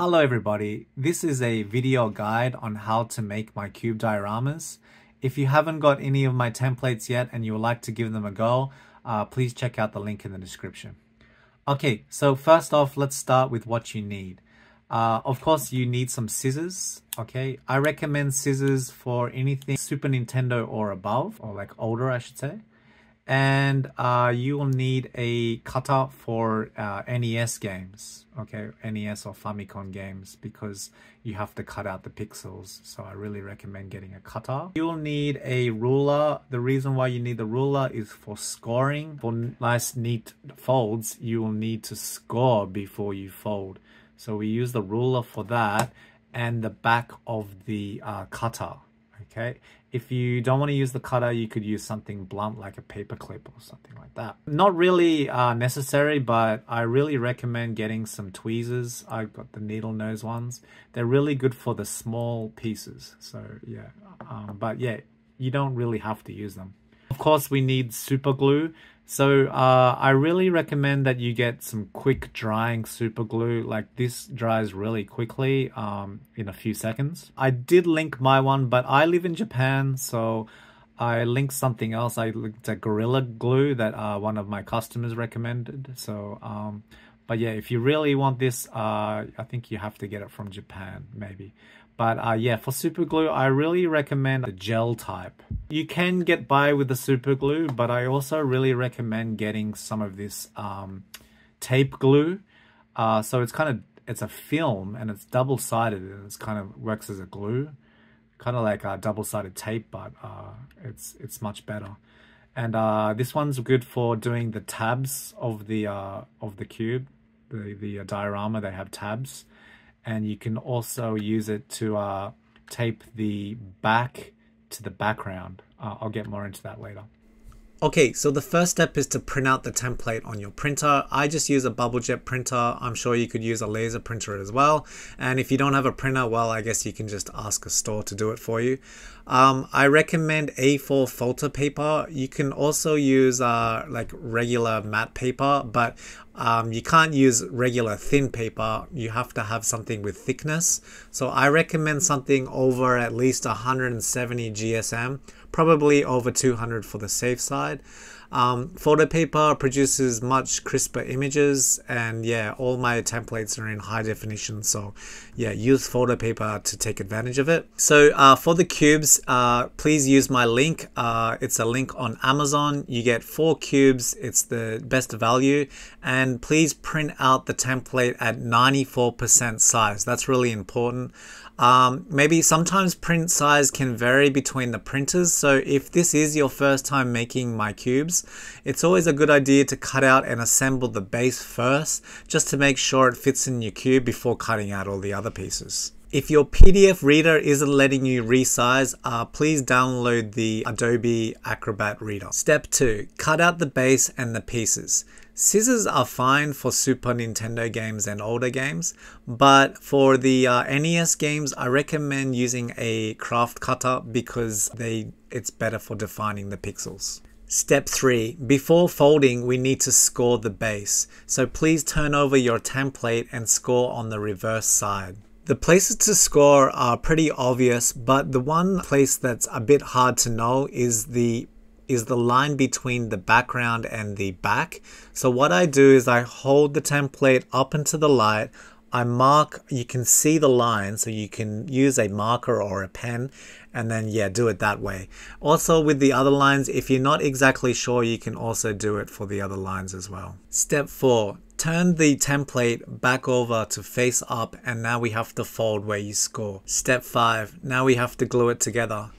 Hello everybody, this is a video guide on how to make my cube dioramas. If you haven't got any of my templates yet and you would like to give them a go, uh, please check out the link in the description. Okay, so first off, let's start with what you need. Uh, of course, you need some scissors, okay? I recommend scissors for anything Super Nintendo or above, or like older, I should say and uh, you will need a cutter for uh, NES games, okay, NES or Famicom games because you have to cut out the pixels. So I really recommend getting a cutter. You'll need a ruler. The reason why you need the ruler is for scoring. For nice neat folds, you will need to score before you fold. So we use the ruler for that and the back of the uh, cutter okay? If you don't want to use the cutter, you could use something blunt like a paper clip or something like that. Not really uh, necessary, but I really recommend getting some tweezers. I've got the needle nose ones. They're really good for the small pieces. So yeah, um, but yeah, you don't really have to use them. Course, we need super glue. So uh, I really recommend that you get some quick drying super glue. Like this dries really quickly um, in a few seconds. I did link my one, but I live in Japan, so I linked something else. I linked a Gorilla Glue that uh, one of my customers recommended. So, um, but yeah, if you really want this, uh, I think you have to get it from Japan, maybe. But uh, yeah, for super glue, I really recommend the gel type. You can get by with the super glue, but I also really recommend getting some of this um, tape glue. Uh, so it's kind of, it's a film and it's double-sided and it's kind of works as a glue. Kind of like a double-sided tape, but uh, it's, it's much better. And uh, this one's good for doing the tabs of the, uh, of the cube, the, the diorama, they have tabs and you can also use it to uh, tape the back to the background. Uh, I'll get more into that later. Okay, so the first step is to print out the template on your printer. I just use a BubbleJet printer. I'm sure you could use a laser printer as well. And if you don't have a printer, well, I guess you can just ask a store to do it for you. Um, I recommend A4 filter paper. You can also use uh, like regular matte paper, but um, you can't use regular thin paper. You have to have something with thickness. So I recommend something over at least 170 GSM, probably over 200 for the safe side. Um, photo paper produces much crisper images and yeah, all my templates are in high definition. So yeah, use photo paper to take advantage of it. So uh, for the cubes, uh, please use my link. Uh, it's a link on Amazon. You get four cubes. It's the best value. And please print out the template at 94% size. That's really important. Um, maybe sometimes print size can vary between the printers. So if this is your first time making my cubes, it's always a good idea to cut out and assemble the base first, just to make sure it fits in your cube before cutting out all the other pieces. If your PDF reader isn't letting you resize, uh, please download the Adobe Acrobat Reader. Step 2. Cut out the base and the pieces. Scissors are fine for Super Nintendo games and older games, but for the uh, NES games, I recommend using a craft cutter because they it's better for defining the pixels. Step 3. Before folding, we need to score the base. So please turn over your template and score on the reverse side. The places to score are pretty obvious, but the one place that's a bit hard to know is the is the line between the background and the back. So what I do is I hold the template up into the light. I mark, you can see the line, so you can use a marker or a pen and then yeah, do it that way. Also with the other lines, if you're not exactly sure, you can also do it for the other lines as well. Step four, turn the template back over to face up and now we have to fold where you score. Step five, now we have to glue it together.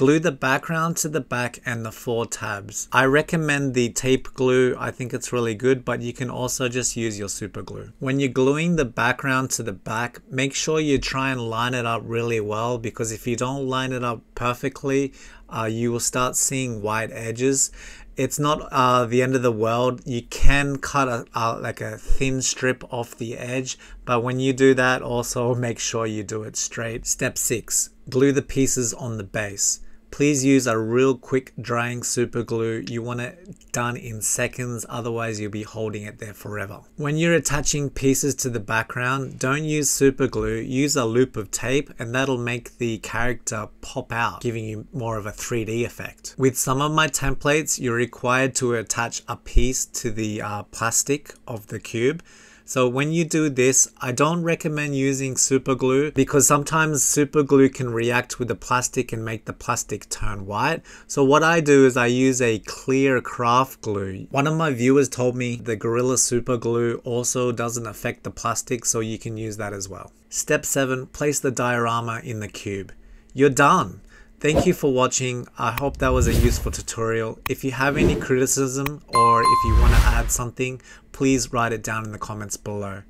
Glue the background to the back and the four tabs. I recommend the tape glue. I think it's really good, but you can also just use your super glue. When you're gluing the background to the back, make sure you try and line it up really well because if you don't line it up perfectly, uh, you will start seeing white edges it's not uh, the end of the world. You can cut a, like a thin strip off the edge, but when you do that, also make sure you do it straight. Step six, glue the pieces on the base. Please use a real quick drying super glue. You want it done in seconds, otherwise you'll be holding it there forever. When you're attaching pieces to the background, don't use super glue, use a loop of tape and that'll make the character pop out, giving you more of a 3D effect. With some of my templates, you're required to attach a piece to the uh, plastic of the cube. So when you do this, I don't recommend using super glue because sometimes super glue can react with the plastic and make the plastic turn white. So what I do is I use a clear craft glue. One of my viewers told me the Gorilla Super Glue also doesn't affect the plastic so you can use that as well. Step 7. Place the diorama in the cube. You're done. Thank you for watching. I hope that was a useful tutorial. If you have any criticism or if you want to add something, please write it down in the comments below.